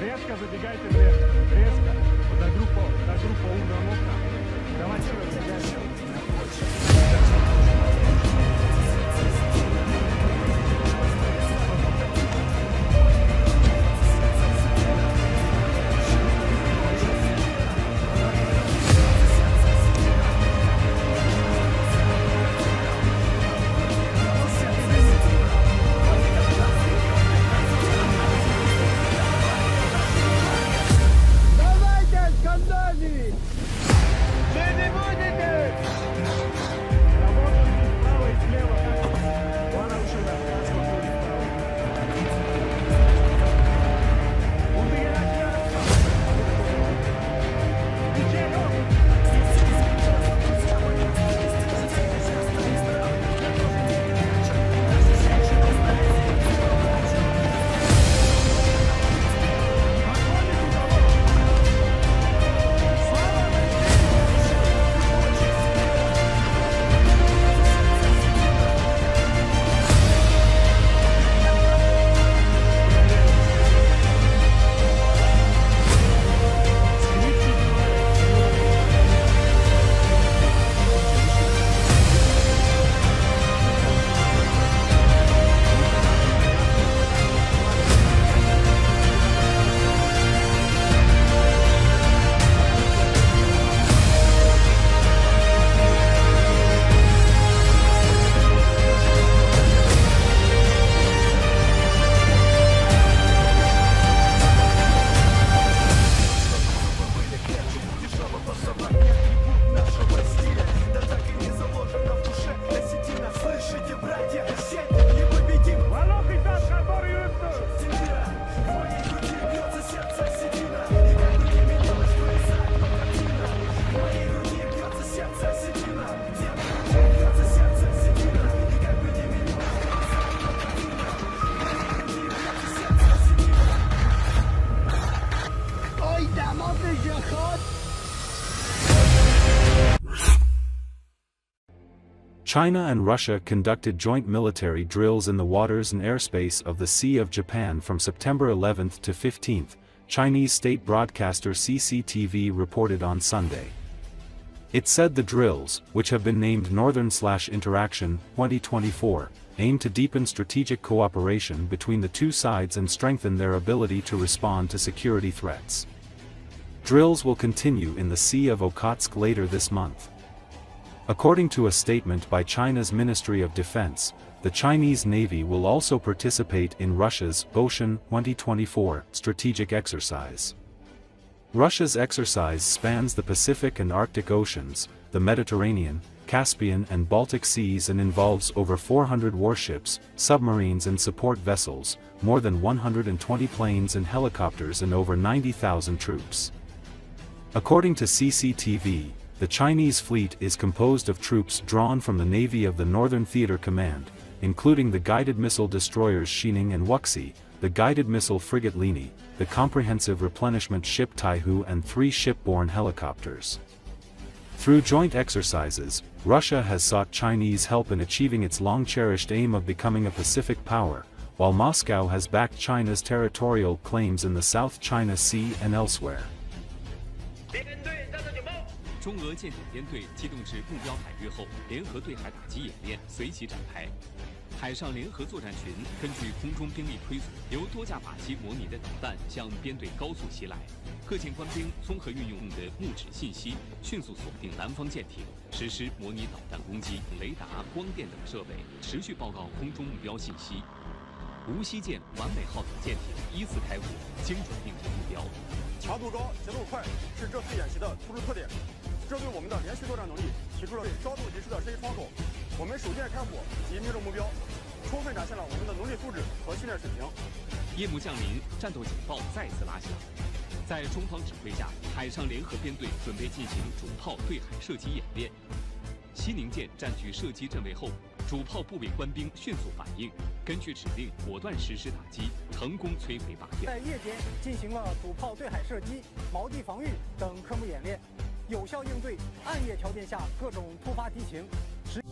Резко забегайте вверх. Резко. Вот до группы, до группы угла Давайте, забегайте. China and Russia conducted joint military drills in the waters and airspace of the Sea of Japan from September 11 to 15, Chinese state broadcaster CCTV reported on Sunday. It said the drills, which have been named Northern Slash Interaction 2024, aim to deepen strategic cooperation between the two sides and strengthen their ability to respond to security threats. Drills will continue in the Sea of Okhotsk later this month. According to a statement by China's Ministry of Defense, the Chinese Navy will also participate in Russia's Ocean 2024 strategic exercise. Russia's exercise spans the Pacific and Arctic Oceans, the Mediterranean, Caspian and Baltic Seas and involves over 400 warships, submarines and support vessels, more than 120 planes and helicopters and over 90,000 troops. According to CCTV, the Chinese fleet is composed of troops drawn from the Navy of the Northern Theater Command, including the guided missile destroyers Xining and Wuxi, the guided missile frigate Linyi, the comprehensive replenishment ship Taihu and three shipborne helicopters. Through joint exercises, Russia has sought Chinese help in achieving its long-cherished aim of becoming a Pacific power, while Moscow has backed China's territorial claims in the South China Sea and elsewhere. 中俄舰艇编队机动至目标海域后，联合对海打击演练随即展开。海上联合作战群根据空中兵力推算，由多架靶机模拟的导弹向编队高速袭来。各舰官兵综合运用的目指信息，迅速锁定南方舰艇，实施模拟导弹攻击，雷达、光电等设备持续报告空中目标信息。无锡舰“完美号”等舰艇依次开火，精准命中目标。强度高、节奏快是这次演习的突出特点，这对我们的连续作战能力提出了稍纵即逝的射击窗口。我们首舰开火即命中目标，充分展现了我们的能力素质和训练水平。夜幕降临，战斗警报再次拉响。在中方指挥下，海上联合编队准备进行主炮对海射击演练。西宁舰占据射击阵位后，主炮部位官兵迅速反应，根据指令果断实施打击，成功摧毁靶点。在夜间进行了主炮对海射击、锚地防御等科目演练，有效应对暗夜条件下各种突发敌情。实